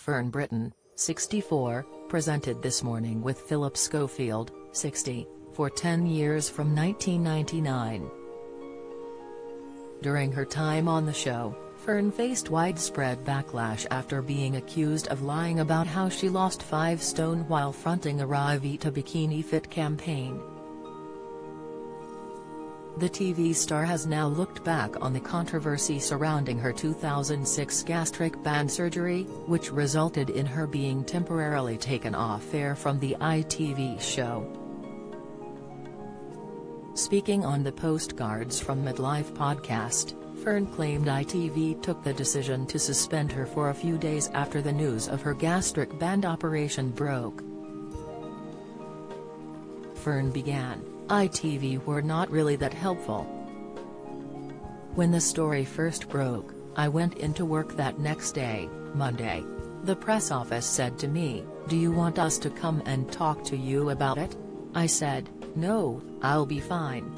Fern Britton, 64, presented This Morning with Philip Schofield, 60, for 10 years from 1999. During her time on the show, Fern faced widespread backlash after being accused of lying about how she lost 5 stone while fronting a Ryvita Bikini Fit campaign. The TV star has now looked back on the controversy surrounding her 2006 gastric band surgery, which resulted in her being temporarily taken off air from the ITV show. Speaking on the Postcards from Midlife podcast, Fern claimed ITV took the decision to suspend her for a few days after the news of her gastric band operation broke. Fern began, ITV were not really that helpful. When the story first broke, I went into work that next day, Monday. The press office said to me, do you want us to come and talk to you about it? I said, no, I'll be fine.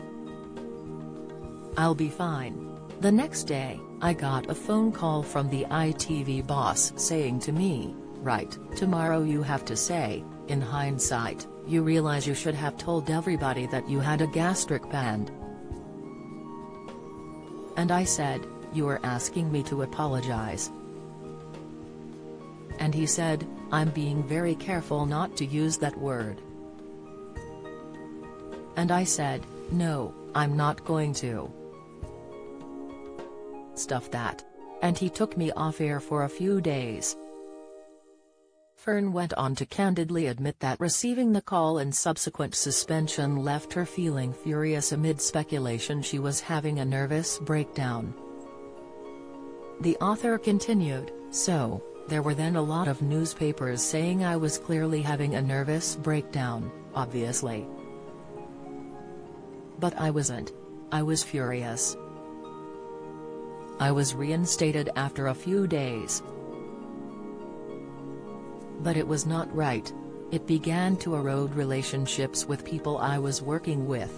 I'll be fine. The next day, I got a phone call from the ITV boss saying to me, right, tomorrow you have to say, in hindsight, you realize you should have told everybody that you had a gastric band. And I said, you are asking me to apologize. And he said, I'm being very careful not to use that word. And I said, no, I'm not going to. Stuff that. And he took me off air for a few days. Fern went on to candidly admit that receiving the call and subsequent suspension left her feeling furious amid speculation she was having a nervous breakdown. The author continued, so, there were then a lot of newspapers saying I was clearly having a nervous breakdown, obviously. But I wasn't. I was furious. I was reinstated after a few days, but it was not right. It began to erode relationships with people I was working with.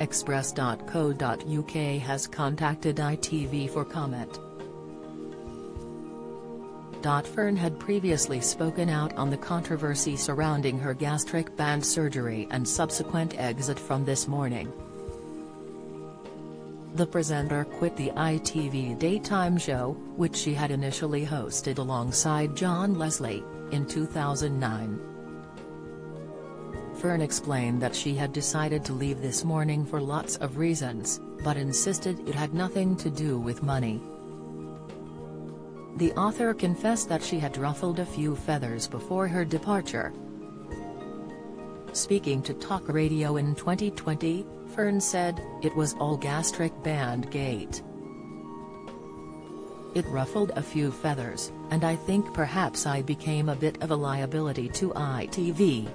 Express.co.uk has contacted ITV for comment. Fern had previously spoken out on the controversy surrounding her gastric band surgery and subsequent exit from This Morning. The presenter quit the ITV daytime show, which she had initially hosted alongside John Leslie, in 2009. Fern explained that she had decided to leave this morning for lots of reasons, but insisted it had nothing to do with money. The author confessed that she had ruffled a few feathers before her departure. Speaking to Talk Radio in 2020, Fern said, it was all gastric band gate. It ruffled a few feathers, and I think perhaps I became a bit of a liability to ITV.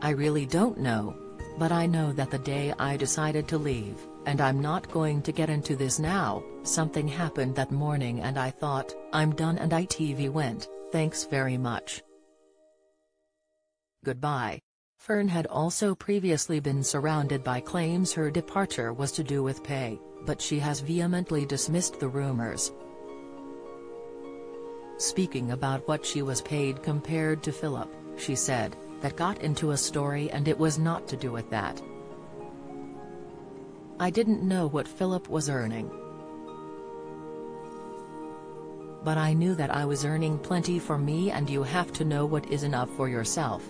I really don't know. But I know that the day I decided to leave, and I'm not going to get into this now, something happened that morning and I thought, I'm done and ITV went, thanks very much. Goodbye. Fern had also previously been surrounded by claims her departure was to do with pay, but she has vehemently dismissed the rumors. Speaking about what she was paid compared to Philip, she said, that got into a story and it was not to do with that. I didn't know what Philip was earning. But I knew that I was earning plenty for me and you have to know what is enough for yourself.